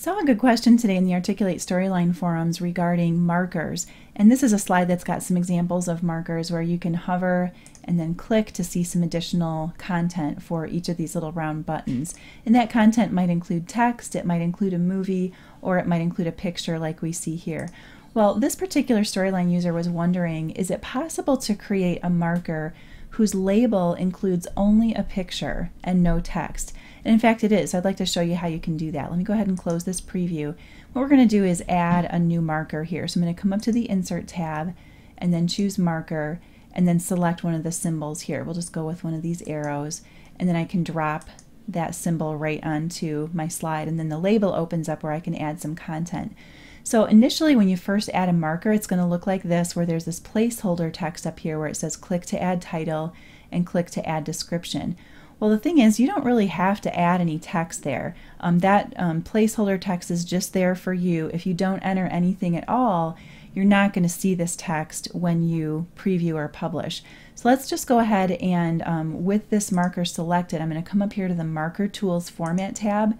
Saw a good question today in the Articulate Storyline forums regarding markers. And this is a slide that's got some examples of markers where you can hover and then click to see some additional content for each of these little round buttons. And that content might include text, it might include a movie, or it might include a picture like we see here. Well, this particular storyline user was wondering, is it possible to create a marker whose label includes only a picture and no text? And in fact, it is. So I'd like to show you how you can do that. Let me go ahead and close this preview. What we're going to do is add a new marker here. So I'm going to come up to the Insert tab and then choose Marker and then select one of the symbols here. We'll just go with one of these arrows and then I can drop that symbol right onto my slide and then the label opens up where I can add some content. So initially when you first add a marker it's going to look like this where there's this placeholder text up here where it says click to add title and click to add description. Well, the thing is, you don't really have to add any text there. Um, that um, placeholder text is just there for you. If you don't enter anything at all, you're not going to see this text when you preview or publish. So let's just go ahead and um, with this marker selected, I'm going to come up here to the Marker Tools Format tab,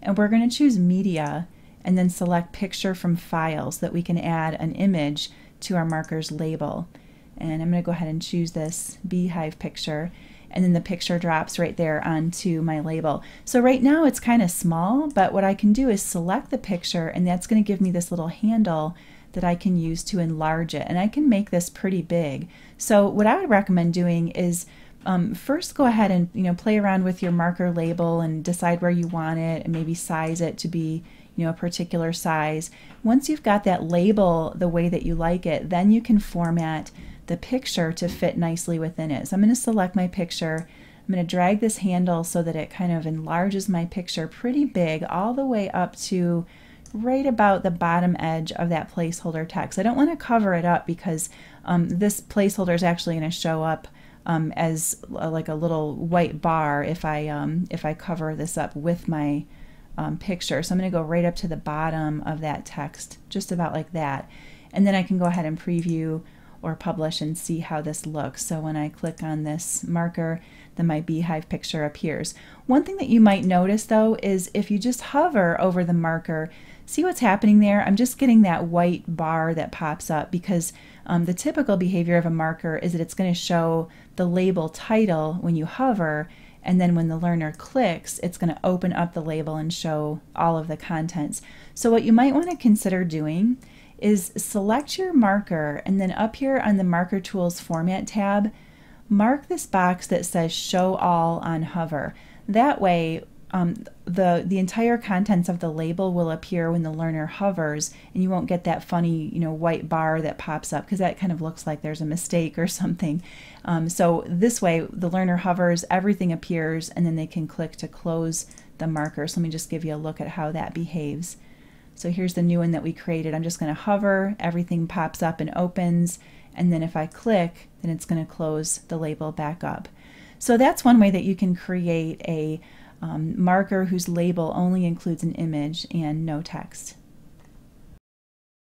and we're going to choose Media, and then select Picture from Files so that we can add an image to our marker's label. And I'm going to go ahead and choose this beehive picture and then the picture drops right there onto my label. So right now it's kind of small, but what I can do is select the picture and that's going to give me this little handle that I can use to enlarge it. And I can make this pretty big. So what I would recommend doing is um, first go ahead and you know play around with your marker label and decide where you want it and maybe size it to be you know a particular size. Once you've got that label the way that you like it, then you can format the picture to fit nicely within it. So I'm going to select my picture. I'm going to drag this handle so that it kind of enlarges my picture pretty big all the way up to right about the bottom edge of that placeholder text. I don't want to cover it up because um, this placeholder is actually going to show up um, as a, like a little white bar if I um, if I cover this up with my um, picture. So I'm going to go right up to the bottom of that text, just about like that. And then I can go ahead and preview or publish and see how this looks. So when I click on this marker, then my beehive picture appears. One thing that you might notice though is if you just hover over the marker, see what's happening there? I'm just getting that white bar that pops up because um, the typical behavior of a marker is that it's going to show the label title when you hover and then when the learner clicks, it's going to open up the label and show all of the contents. So what you might want to consider doing is select your marker and then up here on the Marker Tools Format tab, mark this box that says Show All on Hover. That way, um, the the entire contents of the label will appear when the learner hovers, and you won't get that funny you know white bar that pops up because that kind of looks like there's a mistake or something. Um, so this way, the learner hovers, everything appears, and then they can click to close the marker. So let me just give you a look at how that behaves. So here's the new one that we created. I'm just going to hover, everything pops up and opens, and then if I click, then it's going to close the label back up. So that's one way that you can create a um, marker whose label only includes an image and no text.